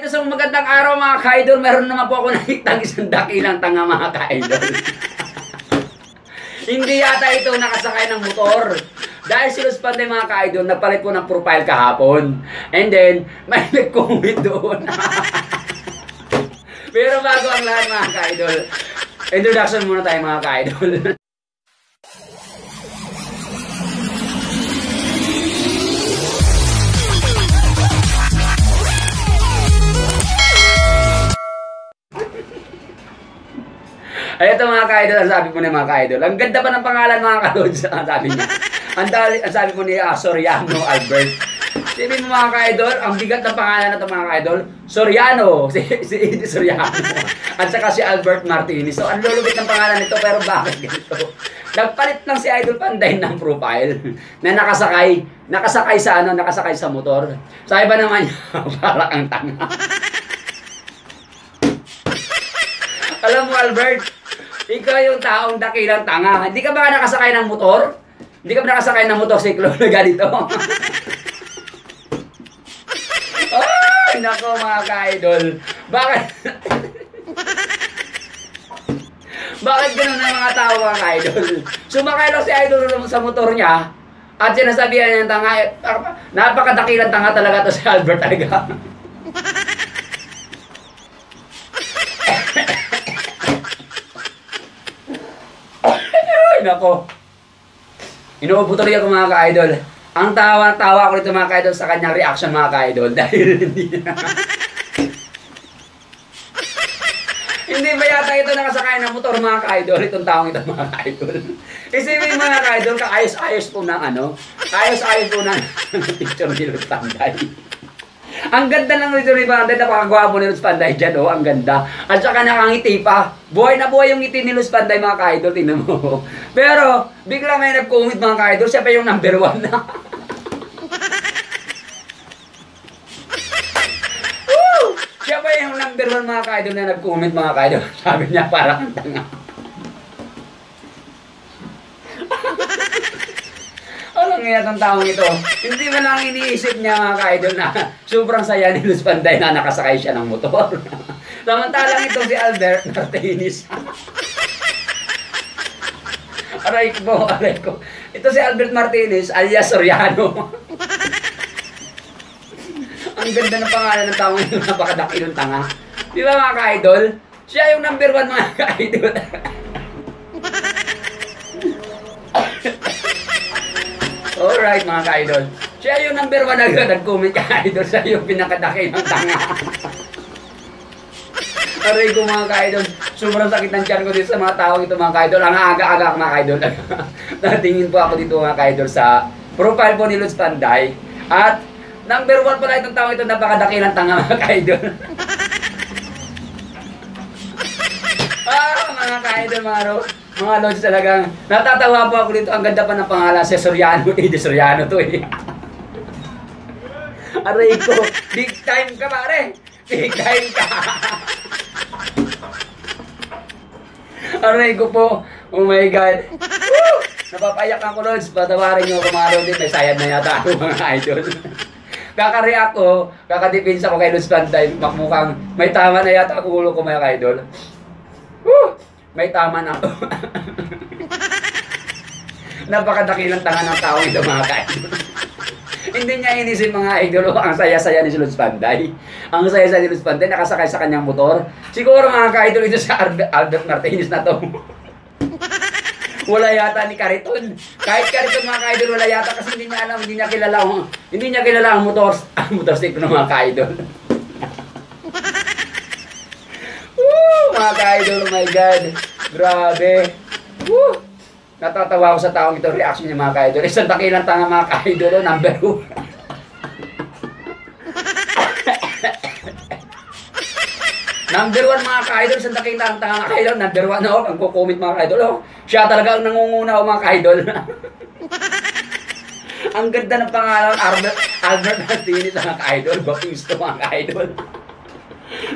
Ito sa magandang araw mga ka-idol, meron naman po ako nakitang isang dakilang tanga mga ka-idol. Hindi yata ito nakasakay ng motor. Dahil si Luz Panday mga ka-idol, nagpalit po ng profile kahapon. And then, may nag-comment doon. Pero bago ang lahat mga ka-idol, introduction muna tayo mga ka-idol. Ay, ito mga ka-idol, sabi po ni mga ka-idol. Ang ganda pa ng pangalan mga ka-lods, sabi niya. Ang, dali, ang sabi po ni ah, Soriano Albert. Sabi mo mga ka-idol, ang bigat ng pangalan na ito mga ka-idol, Soriano, si, si Eddie Soriano. At saka si Albert Martinez. So, ang lulubit ng pangalan nito, pero bakit ganito? Nagpalit lang si Idol Panday ng profile na nakasakay, nakasakay sa ano, nakasakay sa motor. Sa iba naman niya, para ang tanga. Alam mo, Albert, ikaw yung taong dakilang tanga. Hindi ka ba nakasakay ng motor? Hindi ka ba nakasakay ng motorsiklo na ganito? Ay, nako mga ka-idol. Bakit? Bakit ganun na mga tao mga ka-idol? Sumakay lang si idol sa motor niya at sinasabihan niya ng tanga, napakadakilang tanga talaga to si Albert talaga. Ay, nako. Inuubo tuloy ako mga ka-idol. Ang tawa-tawa ko nito mga ka-idol sa kanyang reaction mga ka-idol dahil hindi hindi ba yata ito nakasakay ng motor mga ka-idol? Itong taong ito mga ka-idol. Isipin mga ka-idol, kaayos-ayos po ng ano? Ayos-ayos po ng picture ni Luz Panday. Ang ganda ng Luz Panday, napakagwapo ni Luz Panday dyan, oh, ang ganda. At saka nakangiti pa. Buhay na buhay yung ngiti ni Luz Panday mga ka-idol, tingnan mo. Pero, bigla may nag-comment mga ka-idol, siya pa yung number one na. Siya pa yung number one mga ka-idol na nag-comment mga ka-idol. Sabi niya, parang ang tanga. Anong nga itong taong ito? Hindi man lang iniisip niya mga ka-idol na sobrang saya ni Luz Panday na nakasakay siya ng motor. Samantalang ito si Albert Martinez. Aray ko, aray ko. Ito si Albert Martinez alias Soriano. Ang ganda ng pangalan ng taong ito, napakadakilong tanga. Di ba mga ka-idol? Siya yung number one mga ka-idol. Alright mga ka-idol. Siya yung number one agad nag-comment ka-idol. Siya yung pinakadaki ng tanga. Aray ko mga ka-idol. Sobrang sakit ng tiyan ko dito sa mga tao ito mga ka-idol. Ang aga-aga mga ka-idol. Natingin po ako dito mga ka-idol sa profile po ni Luz Panday. At number one pala itong tao ito. Napakadaki ng tanga mga ka-idol. ah, mga ka-idol mga ro. Mga lods talagang natatawa po ako dito. Ang ganda pa ng pangalan si Soriano. Eh, di Soriano to eh. Aray ko, big time ka pare. Big time ka. Aray ko po. Oh my God. Woo! Napapayak ako lods. Patawarin nyo ako mga lods. May sayad na yata ako mga idol. Kakareact ko, kakadipinsa ko kay Luz Panday. Mukhang may tama na yata ako ulo ko mga idol. Woo! May tama na ako. Napakadakilang tanga ng tao ito mga ka-idol. Hindi niya inisip mga idol, oh, ang saya-saya ni Luz Panday. Ang saya-saya ni Luz Panday, nakasakay sa kanyang motor. Siguro mga ka-idol ito sa Albert Martinez na to. wala yata ni Cariton. Kahit Cariton mga ka-idol, wala yata kasi hindi niya alam, hindi niya kilala, ang- hindi niya kilala ang motor, ang motorsiklo ng mga ka-idol. Woo! Mga ka-idol, oh my God. Grabe. Woo! Natatawa ako sa taong ito, reaction niya mga ka-idol. Isang dakilang tanga mga ka-idol, oh, number one. number one mga ka-idol, isang dakilang tanga mga ka-idol, number one na oh, ang kukomment mga ka-idol. Oh. Siya talaga ang nangunguna oh, mga ka-idol. ang ganda ng pangalan, Albert, Albert Martinez mga ka-idol, Bapisto mga ka-idol.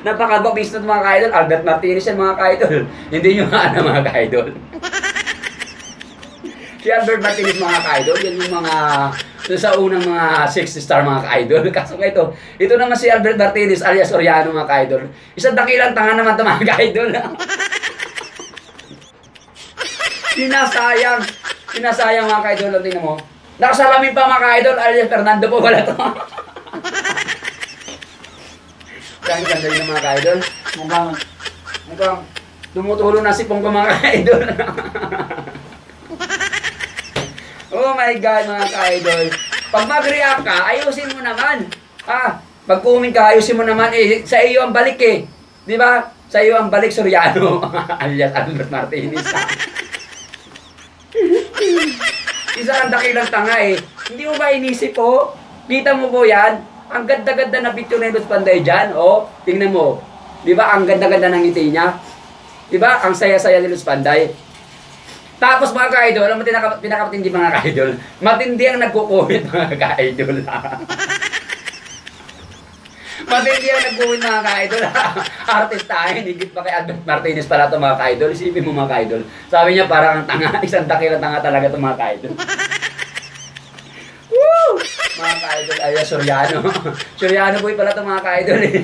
Napakagwapis na mga ka-idol. Albert Martinez yan mga ka-idol. Hindi nyo nga mga ka-idol. si Albert Martinez mga ka-idol, yan yung mga Doon sa unang mga 60 star mga ka-idol. Kaso nga ito, ito naman si Albert Martinez alias Soriano mga ka-idol. Isang dakilang tanga naman ito mga ka-idol. Sinasayang. Sinasayang mga ka-idol. Tingnan mo. Nakasalamin pa mga ka-idol alias Fernando po wala to. Kaya ganda yun mga ka-idol. Mukhang, mukhang tumutulo na si Pongko mga ka-idol. Oh my God mga ka-idol. Pag mag-react ka, ayusin mo naman. Ah, pag comment ka, ayusin mo naman. Eh, sa iyo ang balik eh. Di ba? Sa iyo ang balik Soriano. alias Albert Martinez. Isa ang dakilang tanga eh. Hindi mo ba inisip po? Kita mo po yan? Ang ganda-ganda na picture ni Luz Panday dyan. Oh, tingnan mo. Di ba? Ang ganda-ganda ng ngiti niya. Di ba? Ang saya-saya ni Luz Panday. Tapos mga ka-idol, ang pinaka, pinakamatindi mga ka-idol, matindi ang nagko-comment mga ka-idol. matindi ang nagko-comment mga ka-idol. Artistahin, higit pa kay Albert Martinez pala ito mga ka-idol. Isipin mo mga ka-idol. Sabi niya parang ang tanga, isang dakilang tanga talaga ito mga ka-idol. Woo! Mga ka-idol, ay Soriano. Soriano boy pala ito mga ka-idol eh.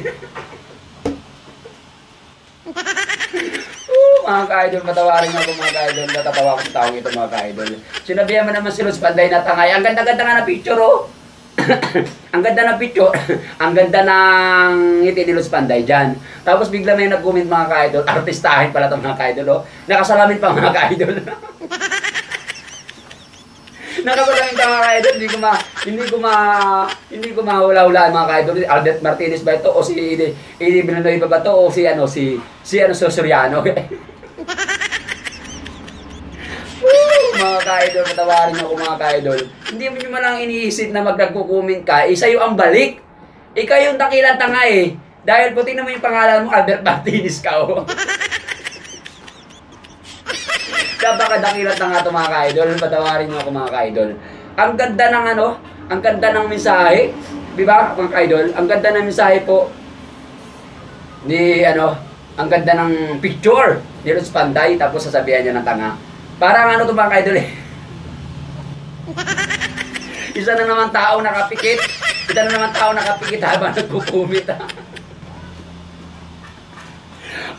Woo! Mga ka-idol, patawarin ako mga ka-idol. Natatawa ko sa taong ito mga ka-idol. Sinabihan mo naman si Luz Panday na tangay. Ang ganda-ganda nga na picture oh. ang ganda ng picture, ang ganda ng ngiti ni Luz Panday dyan. Tapos bigla may nag-comment mga ka-idol, artistahin pala itong mga ka-idol, oh. Nakasalamin pa mga ka-idol. Nakasalamin pa mga ka-idol, hindi ko ma, hindi ko ma, hindi ko mahula-hulaan mga ka-idol. Albert Martinez ba ito, o si, Idi, Idi Villanueva ba ito, o si, ano, si, si, ano, Sosoriano. Woo! Mga ka-idol, patawarin ako mga ka-idol. Hindi mo nyo malang iniisip na magdagko-comment ka, isa yung ang balik. Ikaw yung dakilang tanga eh. Dahil puti naman yung pangalan mo, Albert Martinez ka oh. Napakadakilang tanga to mga ka-idol. Patawarin mo ako mga ka-idol. Ang ganda ng ano, ang ganda ng mensahe. Di ba mga ka-idol? Ang ganda ng mensahe po ni ano, ang ganda ng picture ni Luz Panday tapos sasabihan niya ng tanga. Parang ano to mga ka-idol eh. Isa na naman tao nakapikit. Isa na naman tao nakapikit habang nagkukumit.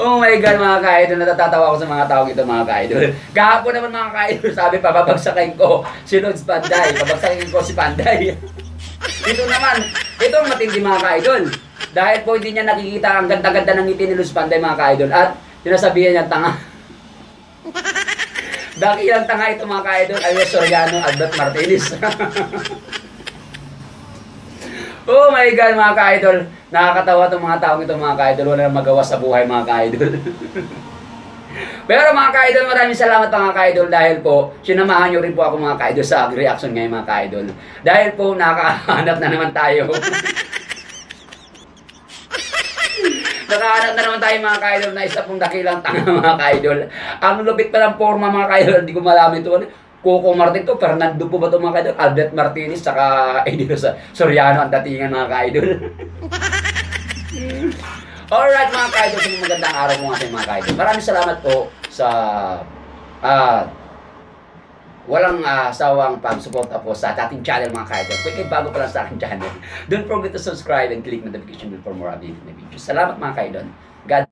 oh my God mga ka-idol, natatatawa ako sa mga tao ito mga ka-idol. Kahapon naman mga ka-idol, sabi pa, babagsakin ko si Lods Panday. Babagsakin ko si Panday. Ito naman, ito ang matindi mga ka-idol. Dahil po hindi niya nakikita ang ganda-ganda ng ngiti ni Luz Panday mga ka-idol. At sinasabihan niya tanga. Dakilang tanga ito mga ka-idol, alias Soriano Albert Martinez. oh my God mga ka-idol, nakakatawa itong mga taong ito mga ka-idol, wala nang magawa sa buhay mga ka-idol. Pero mga ka-idol, maraming salamat mga ka-idol dahil po, sinamahan nyo rin po ako mga ka-idol sa reaction ngayon mga ka-idol. Dahil po, nakahanap na naman tayo. Nakahanap na naman tayo mga ka-idol na isa pong dakilang tanga mga ka-idol. Ang lupit pa ng forma mga ka-idol, hindi ko malaman ito. Ano? Coco Martin to, Fernando po ba ito mga ka-idol? Albert Martinez, saka Edio Soriano ang datingan mga ka-idol. Alright mga ka-idol, sa magandang araw po nga sa mga ka-idol. Maraming salamat po sa ah walang uh, sawang pagsuporta po sa ating channel mga ka-idol. Kung kayo bago pa lang sa aking channel, don't forget to subscribe and click notification bell for more updated na videos. Salamat mga ka-idol. God